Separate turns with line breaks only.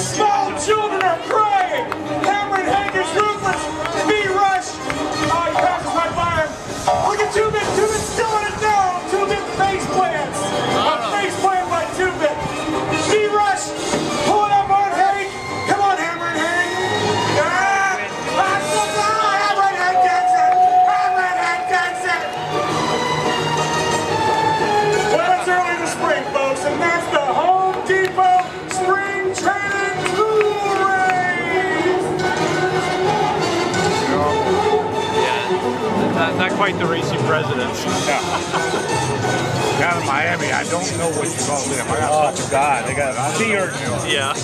Small children are crying. Cameron Hankins, Ruthless, B. Rush. Oh, he passes my fire. Look at Two-Bit. Two-Bit's still in it now. Two-Bit face plants. A face plant by Two-Bit. B. Rush pulling up on Hank. Come on, Hammerin' Hank. Ah, Hammerin' Hank gets it. Hammerin' Hank gets it. Well, it's early in the spring, folks, and that's the
quite the racy presidents.
Yeah. Down in Miami, I don't know what you call them. I got Oh God, they got urchins.
Yeah.